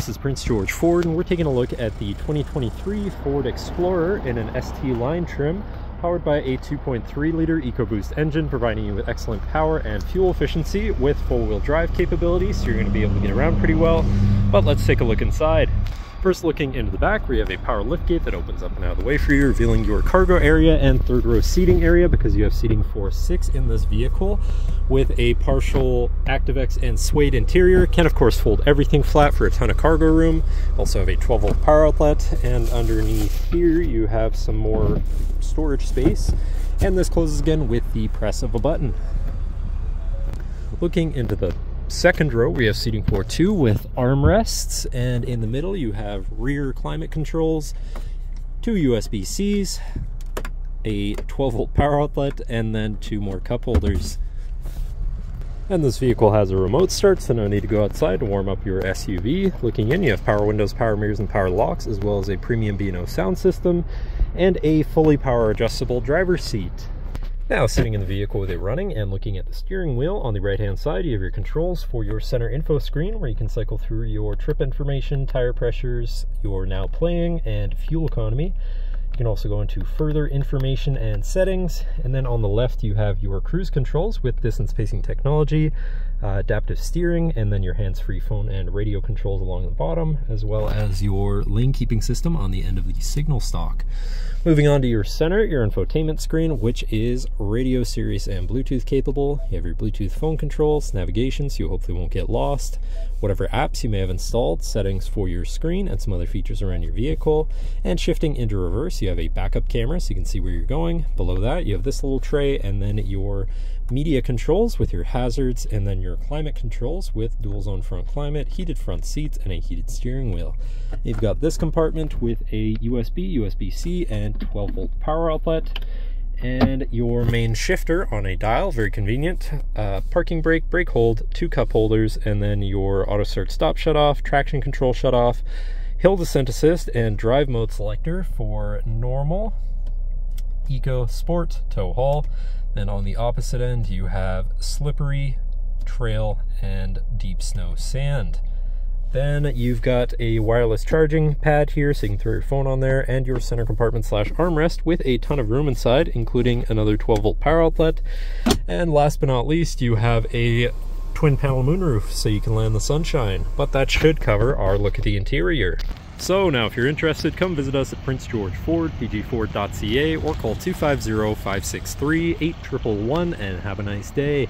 This is Prince George Ford, and we're taking a look at the 2023 Ford Explorer in an ST line trim, powered by a 2.3 liter EcoBoost engine, providing you with excellent power and fuel efficiency with four-wheel drive capability, so you're going to be able to get around pretty well. But let's take a look inside. First looking into the back, we have a power liftgate that opens up and out of the way for you, revealing your cargo area and third row seating area because you have seating for six in this vehicle with a partial ActiveX and suede interior. Can of course fold everything flat for a ton of cargo room. Also have a 12 volt power outlet and underneath here you have some more storage space. And this closes again with the press of a button. Looking into the second row we have seating for two with armrests. And in the middle you have rear climate controls two usb-cs a 12 volt power outlet and then two more cup holders. And this vehicle has a remote start so no need to go outside to warm up your suv looking in you have power windows power mirrors and power locks as well as a premium b&o sound system and a fully power adjustable driver's seat now sitting in the vehicle with it running and looking at the steering wheel on the right hand side you have your controls for your center info screen where you can cycle through your trip information, tire pressures, your now playing and fuel economy. You can also go into further information and settings and then on the left you have your cruise controls with distance pacing technology, uh, adaptive steering, and then your hands-free phone and radio controls along the bottom, as well as your lane keeping system on the end of the signal stock. Moving on to your center, your infotainment screen, which is radio, Sirius, and Bluetooth capable. You have your Bluetooth phone controls, navigation, so you hopefully won't get lost, whatever apps you may have installed, settings for your screen, and some other features around your vehicle. And shifting into reverse, you have a backup camera so you can see where you're going. Below that, you have this little tray, and then your media controls with your hazards, and then your climate controls with dual zone front climate, heated front seats, and a heated steering wheel. You've got this compartment with a USB, USB-C, and 12 volt power outlet and your main shifter on a dial, very convenient. Uh, parking brake, brake hold, two cup holders, and then your auto start stop shut off, traction control shut off, hill descent assist, and drive mode selector for normal, eco, sport, tow haul. Then on the opposite end, you have slippery, trail, and deep snow sand. Then you've got a wireless charging pad here so you can throw your phone on there and your center compartment slash armrest with a ton of room inside, including another 12 volt power outlet. And last but not least, you have a twin panel moonroof so you can land the sunshine. But that should cover our look at the interior. So now if you're interested, come visit us at Prince George Ford, pgford.ca, or call 250-563-8111 and have a nice day.